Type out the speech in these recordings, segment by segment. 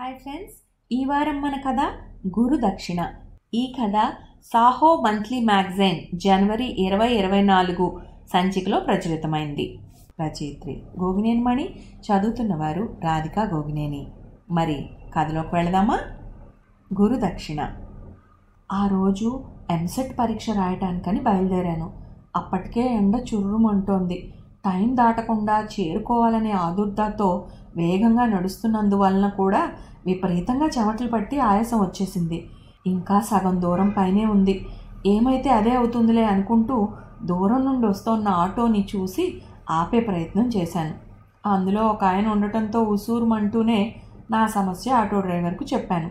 Hi friends ఈ వారం మన కథ గురు దక్షిణ. ఈ కథ సాహో మంత్లీ మ్యాగజైన్ జనవరి ఇరవై ఇరవై నాలుగు సంచికలో ప్రచురితమైంది. రచయిత్రి గోగినేని మణి చదువుతున్నవారు రాధిక గోగినేని మరి కథలోకి వెళదామా? గురు దక్షిణ. ఆ రోజు ఎంసెట్ పరీక్ష రాయటానికని బయలుదేరాను. అప్పటికే ఎండ చుర్రుమంటోంది. టైం దాటకుండా చేరుకోవాలనే ఆదుర్దాతో వేగంగా నడుస్తున్నందువలన కూడా విపరీతంగా చెమటలు పట్టి ఆయాసం వచ్చేసింది. ఇంకా సగం దూరం పైనే ఉంది. ఏమైతే అదే అవుతుందిలే అనుకుంటూ దూరం నుండి వస్తోన్న ఆటోని చూసి ఆపే ప్రయత్నం చేశాను. అందులో ఒక ఆయన ఉండటంతో ఉసూరుమంటూనే నా సమస్య ఆటో డ్రైవర్కు చెప్పాను.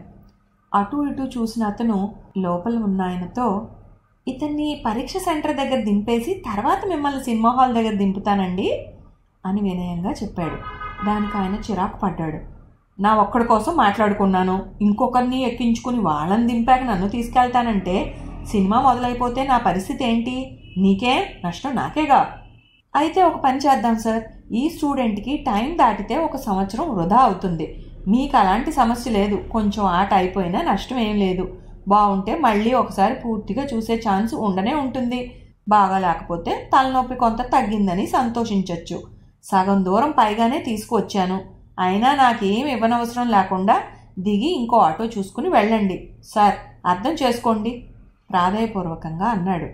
అటు ఇటు చూసిన అతను లోపల ఉన్న ఆయనతో ఇతన్ని పరీక్ష సెంటర్ దగ్గర దింపేసి తర్వాత మిమ్మల్ని సినిమా హాల్ దగ్గర దింపుతానండి అని వినయంగా చెప్పాడు. దానికి ఆయన చిరాకు పడ్డాడు. నా ఒక్కడి కోసం మాట్లాడుకున్నాను. ఇంకొకరిని ఎక్కించుకుని వాళ్ళని దింపాక నన్ను తీసుకెళ్తానంటే సినిమా మొదలైపోతే నా పరిస్థితి ఏంటి? నీకే? నష్టం నాకేగా? అయితే ఒక పని చేద్దాం సార్. ఈ స్టూడెంట్కి టైం దాటితే ఒక సంవత్సరం వృధా అవుతుంది. మీకు అలాంటి సమస్య లేదు. కొంచెం ఆట అయిపోయినా నష్టం ఏం లేదు. బాగుంటే మళ్ళీ ఒకసారి పూర్తిగా చూసే ఛాన్స్ ఉండనే ఉంటుంది. బాగా లేకపోతే తలనొప్పి కొంత తగ్గిందని సంతోషించవచ్చు సగం దూరం పైగానే తీసుకువచ్చాను. అయినా నాకేం ఇవ్వనవసరం లేకుండా దిగి ఇంకో ఆటో చూసుకుని వెళ్ళండి. సార్ అర్థం చేసుకోండి. ప్రాధాయపూర్వకంగా అన్నాడు.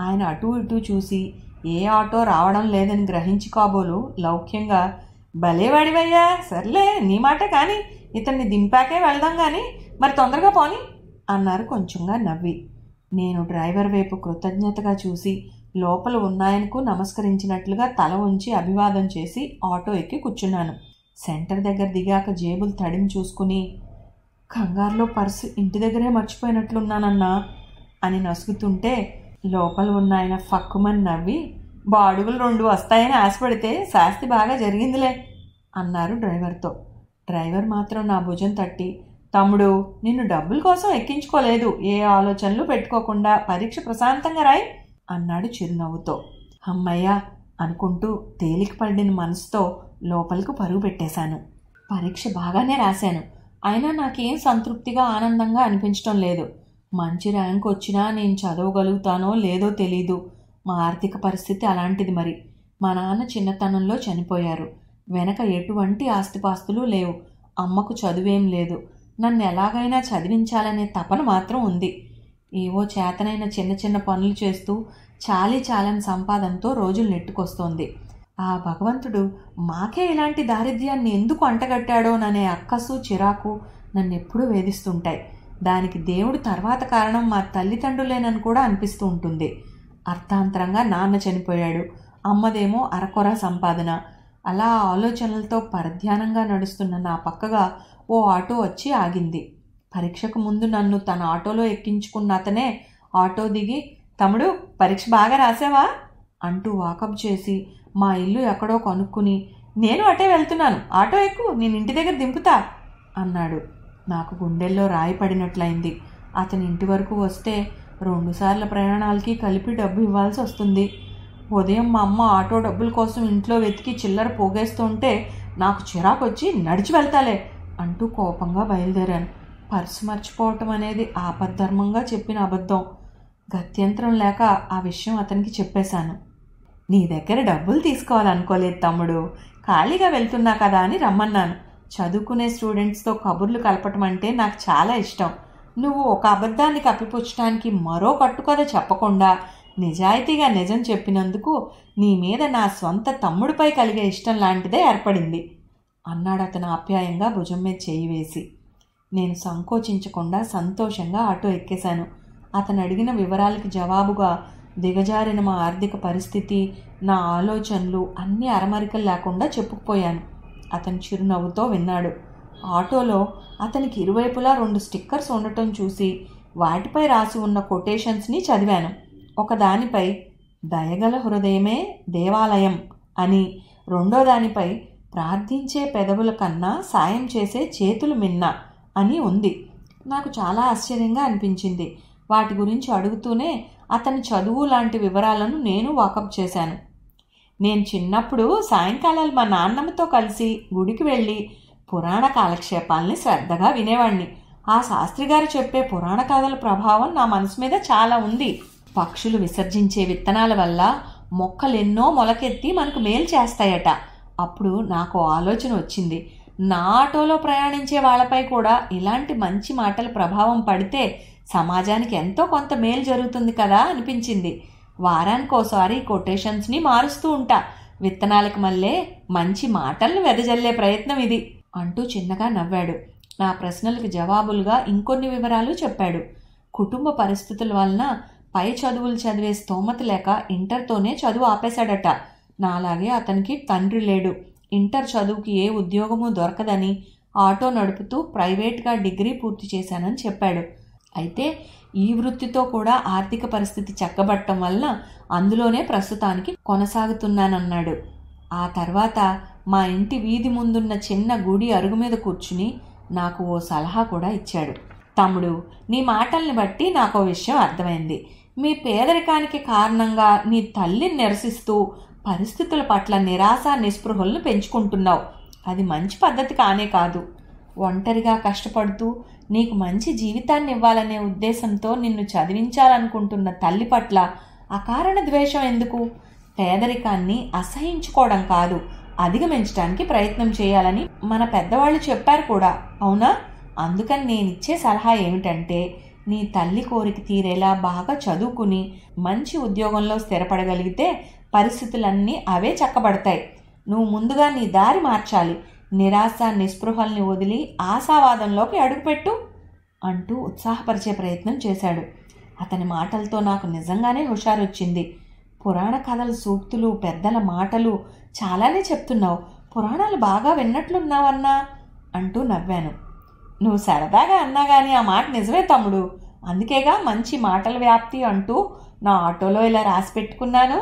ఆయన అటు ఇటు చూసి ఏ ఆటో రావడం లేదని గ్రహించి కాబోలు లౌక్యంగా భలేవాడివయ్యా సర్లే నీ మాట కానీ ఇతన్ని దింపాకే వెళ్దాం కానీ మరి తొందరగా పోని అన్నారు కొంచెంగా నవ్వి. నేను డ్రైవర్ వైపు కృతజ్ఞతగా చూసి లోపల ఉన్నాయనకు నమస్కరించినట్లుగా తల ఉంచి అభివాదం చేసి ఆటో ఎక్కి కూర్చున్నాను. సెంటర్ దగ్గర దిగాక జేబులు తడిని చూసుకుని కంగారులో పర్సు ఇంటి దగ్గరే మర్చిపోయినట్లున్నానన్నా అని నసుగుతుంటే లోపల ఉన్న ఆయన ఫక్కుమని నవ్వి బాడుగులు రెండు వస్తాయని ఆశపడితే శాస్తి బాగా జరిగిందిలే అన్నారు డ్రైవర్తో. డ్రైవర్ మాత్రం నా భుజం తట్టి తమ్ముడు నిన్ను డబ్బుల కోసం ఎక్కించుకోలేదు. ఏ ఆలోచనలు పెట్టుకోకుండా పరీక్ష ప్రశాంతంగా రాయి. అన్నాడు చిరునవ్వుతో. అమ్మయ్యా అనుకుంటూ తేలిక పడిన మనసుతో లోపలికి పరుగు పెట్టేశాను. పరీక్ష బాగానే రాశాను. అయినా నాకేం సంతృప్తిగా ఆనందంగా అనిపించటం లేదు. మంచి ర్యాంక్ వచ్చినా నేను చదవగలుగుతానో లేదో తెలీదు. మా ఆర్థిక పరిస్థితి అలాంటిది మరి. మా నాన్న చిన్నతనంలో చనిపోయారు. వెనక ఎటువంటి ఆస్తిపాస్తులు లేవు. అమ్మకు చదువేం లేదు. నన్ను ఎలాగైనా చదివించాలనే తపన మాత్రం ఉంది. ఏవో చేతనైన చిన్న చిన్న పనులు చేస్తూ చాలీ చాలని సంపాదనతో రోజులు నెట్టుకొస్తోంది. ఆ భగవంతుడు మాకే ఇలాంటి దారిద్ర్యాన్ని ఎందుకు అంటగట్టాడోననే అక్కసు చిరాకు నన్ను ఎప్పుడూ వేధిస్తుంటాయి. దానికి దేవుడు తర్వాత కారణం మా తల్లిదండ్రులేనని కూడా అనిపిస్తూ ఉంటుంది. అర్థాంతరంగా నాన్న చనిపోయాడు. అమ్మదేమో అరకొర సంపాదన. అలా ఆలోచనలతో పరధ్యానంగా నడుస్తున్న నా పక్కగా ఓ ఆటో వచ్చి ఆగింది. పరీక్షకు ముందు నన్ను తన ఆటోలో ఎక్కించుకున్న అతనే ఆటో దిగి తమ్ముడు పరీక్ష బాగా రాసావా? అంటూ వాకప్ చేసి మా ఇల్లు ఎక్కడో కనుక్కుని నేను అటే వెళ్తున్నాను. ఆటో ఎక్కు నేను ఇంటి దగ్గర దింపుతా అన్నాడు. నాకు గుండెల్లో రాయి పడినట్లయింది. అతని ఇంటి వరకు వస్తే రెండుసార్ల ప్రయాణాలకి కలిపి డబ్బు ఇవ్వాల్సి వస్తుంది. ఉదయం మా అమ్మ ఆటో డబ్బుల కోసం ఇంట్లో వెతికి చిల్లర పోగేస్తుంటే నాకు చిరాకొచ్చి నడిచి వెళ్తాలే అంటూ కోపంగా బయలుదేరాను. పర్సు మర్చిపోవటం అనేది ఆపద్ధర్మంగా చెప్పిన అబద్ధం. గత్యంతరం లేక ఆ విషయం అతనికి చెప్పేశాను. నీ దగ్గర డబ్బులు తీసుకోవాలనుకోలేదు తమ్ముడు. ఖాళీగా వెళ్తున్నా కదా అని రమ్మన్నాను. చదువుకునే స్టూడెంట్స్తో కబుర్లు కలపటం అంటే నాకు చాలా ఇష్టం. నువ్వు ఒక అబద్ధాన్ని కప్పిపుచ్చడానికి మరో కట్టుకథ చెప్పకుండా నిజాయితీగా నిజం చెప్పినందుకు నీ మీద నా స్వంత తమ్ముడిపై కలిగే ఇష్టం లాంటిదే ఏర్పడింది అన్నాడు అతను ఆప్యాయంగా భుజం మీద చేయి వేసి. నేను సంకోచించకుండా సంతోషంగా ఆటో ఎక్కేశాను. అతను అడిగిన వివరాలకి జవాబుగా దిగజారిన మా ఆర్థిక పరిస్థితి నా ఆలోచనలు అన్నీ అరమరికలు లేకుండా చెప్పుకుపోయాను. అతను చిరునవ్వుతో విన్నాడు. ఆటోలో అతనికి ఇరువైపులా రెండు స్టిక్కర్స్ ఉండటం చూసి వాటిపై రాసి ఉన్న కొటేషన్స్ని చదివాను. ఒకదానిపై దయగల హృదయమే దేవాలయం అని రెండో దానిపై ప్రార్థించే పెదవుల కన్నా సాయం చేసే చేతులు మిన్న అని ఉంది. నాకు చాలా ఆశ్చర్యంగా అనిపించింది. వాటి గురించి అడుగుతూనే అతని చదువు లాంటి వివరాలను నేను వాకప్ చేశాను. నేను చిన్నప్పుడు సాయంకాలాలు మా నాన్నమ్మతో కలిసి గుడికి వెళ్ళి పురాణ కాలక్షేపాల్ని శ్రద్ధగా వినేవాణ్ణి. ఆ శాస్త్రి గారు చెప్పే పురాణ కథల ప్రభావం నా మనసు మీద చాలా ఉంది. పక్షులు విసర్జించే విత్తనాల వల్ల మొక్కలెన్నో మొలకెత్తి మనకు మేలు చేస్తాయట. అప్పుడు నాకు ఆలోచన వచ్చింది. నా ఆటోలో ప్రయాణించే వాళ్ళపై కూడా ఇలాంటి మంచి మాటల ప్రభావం పడితే సమాజానికి ఎంతో కొంత మేలు జరుగుతుంది కదా అనిపించింది. వారానికోసారి కొటేషన్స్ని మారుస్తూ ఉంటా. విత్తనాలకు మళ్ళీ మంచి మాటలను వెదజల్లే ప్రయత్నం ఇది అంటూ చిన్నగా నవ్వాడు. నా ప్రశ్నలకు జవాబులుగా ఇంకొన్ని వివరాలు చెప్పాడు. కుటుంబ పరిస్థితుల వలన పై చదువులు చదివే స్తోమత లేక ఇంటర్తోనే చదువు ఆపేశాడట. నాలాగే అతనికి తండ్రి లేడు. ఇంటర్ చదువుకి ఏ ఉద్యోగము దొరకదని ఆటో నడుపుతూ ప్రైవేట్గా డిగ్రీ పూర్తి చేశానని చెప్పాడు. అయితే ఈ వృత్తితో కూడా ఆర్థిక పరిస్థితి చక్కబట్టం వల్ల అందులోనే ప్రస్తుతానికి కొనసాగుతున్నానన్నాడు. ఆ తర్వాత మా ఇంటి వీధి ముందున్న చిన్న గుడి అరుగు మీద కూర్చుని నాకు ఓ సలహా కూడా ఇచ్చాడు. తమ్ముడు నీ మాటల్ని బట్టి నాకు ఓ విషయం అర్థమైంది. మీ పేదరికానికి కారణంగా నీ తల్లిని నిరసిస్తూ పరిస్థితుల పట్ల నిరాశ నిస్పృహలను పెంచుకుంటున్నావు. అది మంచి పద్ధతి కానే కాదు. ఒంటరిగా కష్టపడుతూ నీకు మంచి జీవితాన్ని ఇవ్వాలనే ఉద్దేశంతో నిన్ను చదివించాలనుకుంటున్న తల్లి పట్ల అకారణ ద్వేషం ఎందుకు? పేదరికాన్ని అసహించుకోవడం కాదు. అధిగమించడానికి ప్రయత్నం చేయాలని మన పెద్దవాళ్ళు చెప్పారు కూడా. అవునా? అందుకని నేనిచ్చే సలహా ఏమిటంటే నీ తల్లి కోరిక తీరేలా బాగా చదువుకుని మంచి ఉద్యోగంలో స్థిరపడగలిగితే పరిస్థితులన్నీ అవే చక్కబడతాయి. నువ్వు ముందుగా నీ దారి మార్చాలి. నిరాశ నిస్పృహల్ని వదిలి ఆశావాదంలోకి అడుగుపెట్టు అంటూ ఉత్సాహపరిచే ప్రయత్నం చేశాడు. అతని మాటలతో నాకు నిజంగానే హుషారొచ్చింది. పురాణ కథల సూక్తులు పెద్దల మాటలు చాలానే చెప్తున్నావు. పురాణాలు బాగా విన్నట్లున్నావన్నా అంటూ నవ్వాను. నువ్వు సరదాగా అన్నా కానీ ఆ మాట నిజమే తమ్ముడు. అందుకేగా మంచి మాటల వ్యాప్తి అంటూ నా ఆటోలో ఇలా రాసి పెట్టుకున్నాను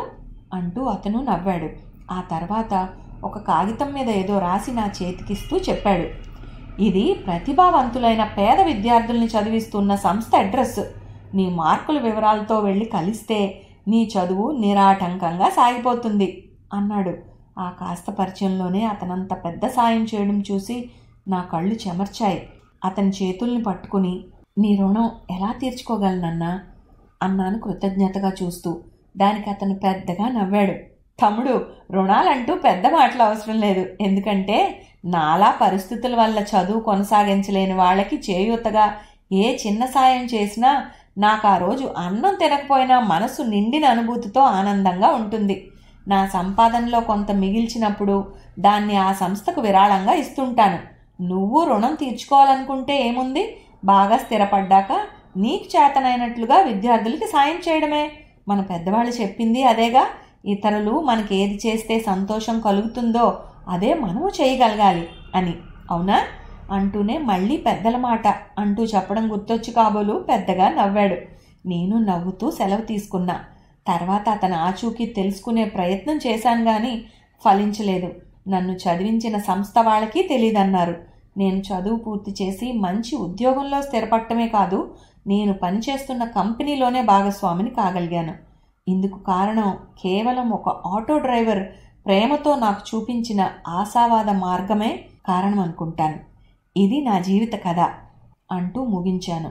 అంటూ అతను నవ్వాడు. ఆ తర్వాత ఒక కాగితం మీద ఏదో రాసి నా చేతికిస్తూ చెప్పాడు. ఇది ప్రతిభావంతులైన పేద విద్యార్థుల్ని చదివిస్తున్న సంస్థ అడ్రస్. నీ మార్కుల వివరాలతో వెళ్ళి కలిస్తే నీ చదువు నిరాటంకంగా సాగిపోతుంది అన్నాడు. ఆ కాస్త పరిచయంలోనే అతనంత పెద్ద సాయం చేయడం చూసి నా కళ్ళు చెమర్చాయి. అతని చేతుల్ని పట్టుకుని నీ రుణం ఎలా తీర్చుకోగలనన్నా? అన్నాను కృతజ్ఞతగా చూస్తూ. దానికి అతను పెద్దగా నవ్వాడు. తమ్ముడు రుణాలంటూ పెద్ద మాటలు అవసరం లేదు. ఎందుకంటే నాలా పరిస్థితుల వల్ల చదువు కొనసాగించలేని వాళ్ళకి చేయూతగా ఏ చిన్న సాయం చేసినా నాకు ఆ రోజు అన్నం తినకపోయినా మనసు నిండిన అనుభూతితో ఆనందంగా ఉంటుంది. నా సంపాదనలో కొంత మిగిల్చినప్పుడు దాన్ని ఆ సంస్థకు విరాళంగా ఇస్తుంటాను. నువ్వు రుణం తీర్చుకోవాలనుకుంటే ఏముంది? బాగా స్థిరపడ్డాక నీకు చేతనైనట్లుగా విద్యార్థులకి సాయం చేయడమే. మన పెద్దవాళ్ళు చెప్పింది అదేగా. ఇతరులు మనకి ఏది చేస్తే సంతోషం కలుగుతుందో అదే మనము చేయగలగాలి అని. అవునా? అంటూనే మళ్ళీ పెద్దల మాట అంటూ చెప్పడం గుర్తొచ్చు కాబోలు పెద్దగా నవ్వాడు. నేను నవ్వుతూ సెలవు తీసుకున్నా. తర్వాత అతను ఆచూకీ తెలుసుకునే ప్రయత్నం చేశాను కానీ ఫలించలేదు. నన్ను చదివించిన సంస్థ వాళ్ళకి తెలియదన్నారు నేను చదువు పూర్తి చేసి మంచి ఉద్యోగంలో స్థిరపడటమే కాదు నేను పనిచేస్తున్న కంపెనీలోనే భాగస్వామిని కాగలిగాను. ఇందుకు కారణం కేవలం ఒక ఆటో డ్రైవర్ ప్రేమతో నాకు చూపించిన ఆశావాద మార్గమే కారణం అనుకుంటాను ఇది నా జీవిత కథ అంటూ ముగించాను.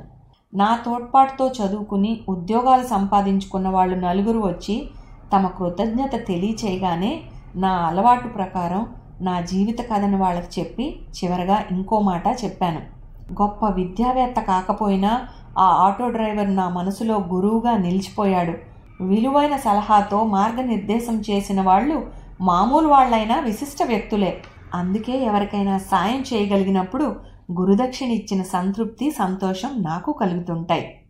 నా తోడ్పాటుతో చదువుకుని ఉద్యోగాలు సంపాదించుకున్న వాళ్ళు నలుగురు వచ్చి తమ కృతజ్ఞత తెలియచేయగానే నా అలవాటు ప్రకారం నా జీవిత కథను వాళ్ళకి చెప్పి చివరగా ఇంకో మాట చెప్పాను. గొప్ప విద్యావేత్త కాకపోయినా ఆ ఆటో డ్రైవర్ నా మనసులో గురువుగా నిలిచిపోయాడు. విలువైన సలహాతో మార్గనిర్దేశం చేసిన వాళ్ళు మామూలు వాళ్ళైనా విశిష్ట వ్యక్తులే. అందుకే ఎవరికైనా సాయం చేయగలిగినప్పుడు గురుదక్షిణ ఇచ్చిన సంతృప్తి సంతోషం నాకు కలుగుతుంటాయి.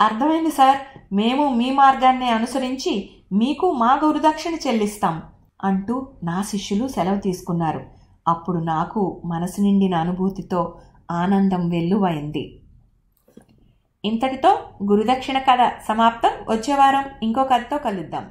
అర్థమైంది సార్? మేము మీ మార్గాన్ని అనుసరించి మీకు మా గురుదక్షిణ చెల్లిస్తాం. అంటూ నా శిష్యులు సెలవు తీసుకున్నారు. అప్పుడు నాకు మనసు నిండిన అనుభూతితో ఆనందం వెల్లువైంది. ఇంతటితో గురుదక్షిణ కథ సమాప్తం. వచ్చే వారం ఇంకో కథతో కలుద్దాం.